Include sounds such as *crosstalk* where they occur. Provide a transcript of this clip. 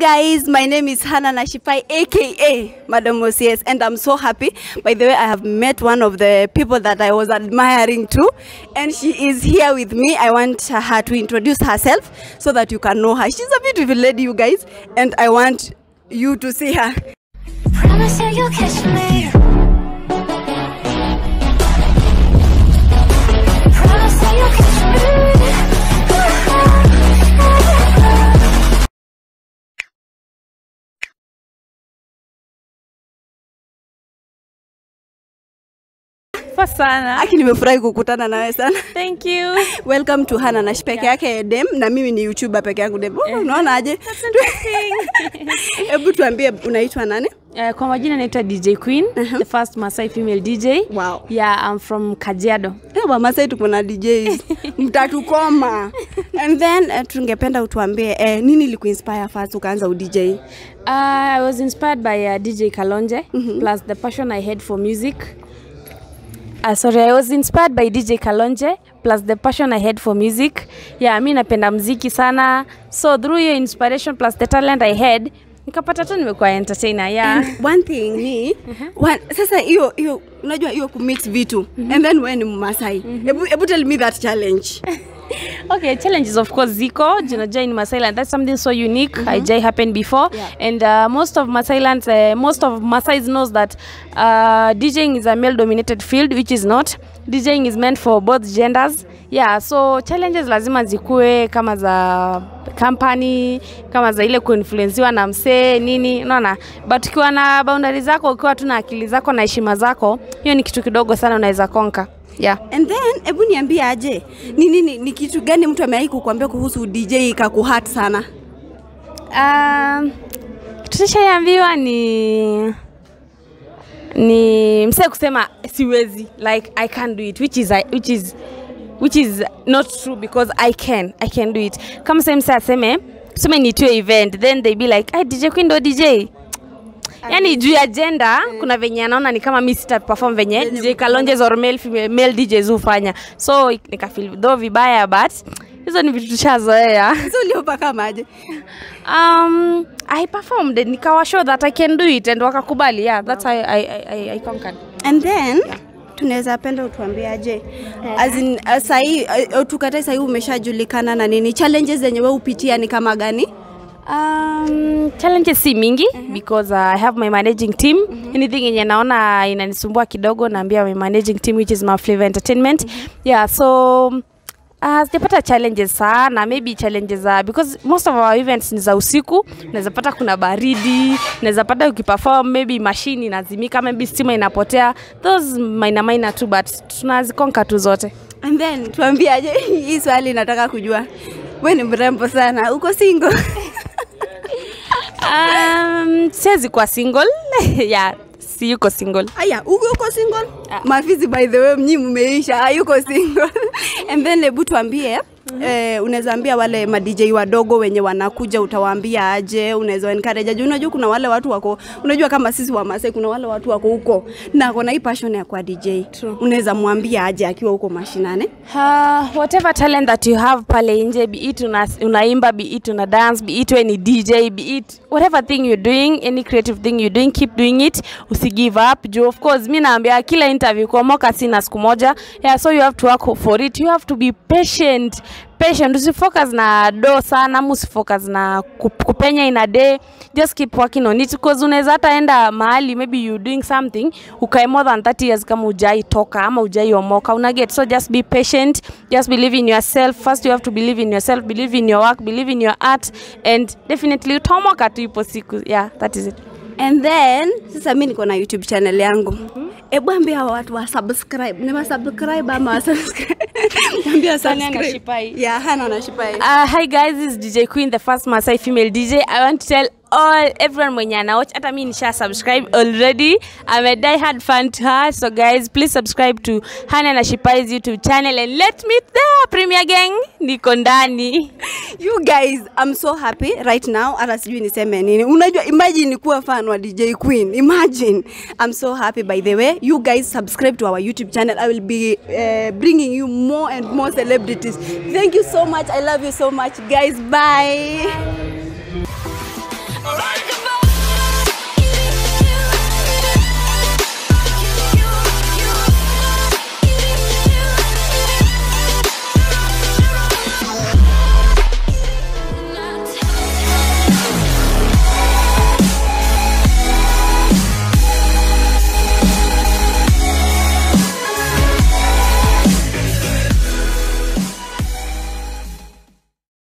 Guys, my name is Hannah Nashipai, aka Madam OCS, and I'm so happy. By the way, I have met one of the people that I was admiring too, and she is here with me. I want her to introduce herself so that you can know her. She's a beautiful lady, you guys, and I want you to see her. Poa sana. Aki, nimefurahi kukutana nawe sana. Thank you. Welcome to Hana Nash peke yake dem, na mimi ni YouTuber peke yangu dem. Oh, Unaona aje? *laughs* Hebu tuambie unaitwa nani? Uh, kwa majina naitwa DJ Queen, uh -huh. the first Masai female DJ. Wow. Yeah, I'm from Kajiado. Eh, Wamasai tuko na DJs *laughs* mtatukoma. And then uh, tungependa utuambie eh, nini ilikuinspire first ukaanza udj? Uh, I was inspired by uh, DJ Kalonje mm -hmm. plus the passion I had for music. Uh, sorry, I was inspired by DJ Kalonje plus the passion I had for music. Yeah, mi napenda mziki sana. So through your inspiration plus the talent I had, nikapata tu nimekuwa entertainer. Yeah. And One thing ni one, sasa hiyo hiyo unajua hiyo kumix vitu mm -hmm. and then wewe ni Mmasai. Ebu, ebu tell me that challenge. *laughs* Okay, challenges of course ziko. Junajua in Masailand, that's something so unique. Mm -hmm. happened before. Yeah. And uh, most of Masailand, uh, most of Masais knows that uh, DJing is a male-dominated field, which is not. DJing is meant for both genders. Yeah, so challenges lazima zikuwe kama za company, kama za ile kuinfluensiwa na msee nini, unaona. But ukiwa na boundaries zako, ukiwa tu na akili zako na heshima zako, hiyo ni kitu kidogo sana unaweza konka. Yeah. And then hebu niambie aje, ni nini ni kitu gani mtu amewahi kukuambia kuhusu DJ ikakuhat sana? Um, tulishaambiwa ni ni mse kusema siwezi like i can't do it which is which is which is not true because i can i can do it kama sasa mse aseme tuseme nitue event then they be like ah, dj queen ndo dj yani juu ya jenda kuna venye anaona ni kama mi sita perform venye dj kalonjes or male, female, male djs hufanya. So nikafeel though vibaya but hizo ni vitu tushazoea. *laughs* Hizo uliopa kama aje? um, I performed and nikawa show that I can do it and wakakubali yeah that's how I, I, I, I conquered. And then tunaweza penda utuambiaje sahii as in uh, uh, tukatae sahi umeshajulikana na nini? Challenges zenye we upitia ni kama gani Um, challenges si mingi uh -huh. because uh, I have my managing team. Uh -huh. anything yenye naona inanisumbua kidogo naambia my managing team which is my flavor entertainment. Yeah so uh, sijapata challenges sana maybe challenges uh, because most of our events ni za usiku naweza pata kuna baridi naweza pata ukiperform maybe machine inazimika maybe stima inapotea. Those minor minor tu but tunazikonka tu zote. And then tuambie aje hii swali nataka kujua. We ni mrembo sana uko single um, siwezi kuwa single. *laughs* Yeah si yuko single. Aya uko single? single mafizi by the way mnyi mmeisha. Hayuko single. *laughs* And then hebu tuambie Eh, unaweza ambia wale madj wadogo wenye wanakuja utawaambia aje unaweza encourage aje. Unajua kuna wale watu wako unajua kama sisi wa Masai kuna wale watu wako huko na kuna hii passion ya kwa DJ unaweza mwambia aje akiwa huko mashinane Uh, whatever talent that you have pale nje be it una, unaimba be it una dance be it any dj be it whatever thing you're doing any creative thing you're doing keep doing it. Usi give up juu of course mimi naambia kila interview kuomoka sina siku moja. Yeah, so you have to work for it. You have to be patient patient usifocus na do sana ama usifocus na kupenya in a day. Just keep working on it because unaweza hata enda mahali maybe you doing something ukae more than 30 years kama ujai toka ama ujai omoka una get. So just be patient just believe in yourself. First you have to believe in yourself believe in your work believe in your art and definitely utaomoka tu ipo siku yeah that is it. And then sasa mi niko na youtube channel yangu hebu ambia hawa watu wa subscribe. Ni wa subscribe ama wa subscribe? *laughs* Ambia subscribe. yeah hana na shipai Uh, hi guys, this is DJ Queen, the first Masai female DJ. I want to tell all everyone mwenye anawatch hata mi nisha subscribe already. I'm a die hard fan to her. So guys, please subscribe to Hana na Shipai's YouTube channel and let me the Premier Gang. Niko ndani. you guys i'm so happy right now. Hata sijui niseme nini. Unajua imagine kuwa fan wa dj queen. Imagine. I'm so happy by the way. You guys subscribe to our youtube channel. I will be uh, bringing you more and more celebrities. Thank you so much. I love you so much. Guys bye